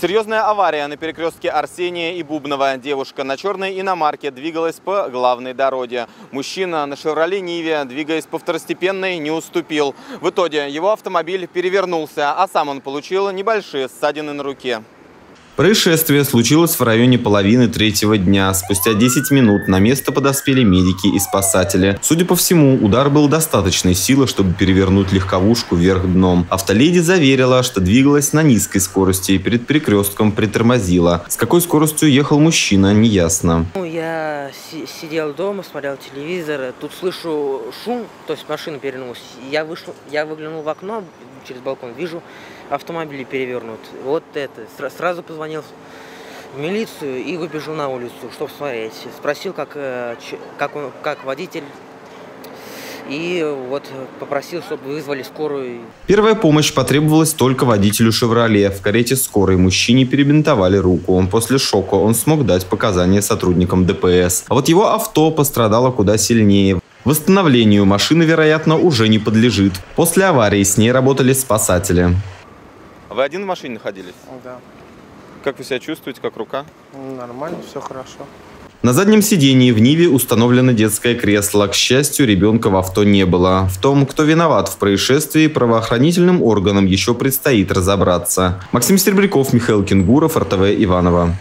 Серьезная авария на перекрестке Арсения и Бубнова. Девушка на черной иномарке двигалась по главной дороге. Мужчина на «Шевроле Ниве», двигаясь по второстепенной, не уступил. В итоге его автомобиль перевернулся, а сам он получил небольшие ссадины на руке. Происшествие случилось в районе половины третьего дня. Спустя 10 минут на место подоспели медики и спасатели. Судя по всему, удар был достаточной силы, чтобы перевернуть легковушку вверх дном. Автоледи заверила, что двигалась на низкой скорости и перед перекрестком притормозила. С какой скоростью ехал мужчина, неясно. Ну, я сидел дома, смотрел телевизор, тут слышу шум, то есть машина перевернулась. Я, вышел, я выглянул в окно через балкон, вижу автомобиль перевернут. Вот это. Сразу позвонил в милицию и выбежал на улицу, чтобы смотреть. Спросил, как, э, как, он, как водитель и вот попросил, чтобы вызвали скорую. Первая помощь потребовалась только водителю «Шевроле». В карете скорой мужчине перебинтовали руку. После шока он смог дать показания сотрудникам ДПС. А вот его авто пострадало куда сильнее. Восстановлению машины, вероятно, уже не подлежит. После аварии с ней работали спасатели. Вы один в машине находились? Да. Как вы себя чувствуете, как рука? Нормально, все хорошо. На заднем сидении в Ниве установлено детское кресло. К счастью, ребенка в авто не было. В том, кто виноват в происшествии, правоохранительным органам еще предстоит разобраться. Максим Серебряков, Михаил Кенгуров, РТВ Иванова.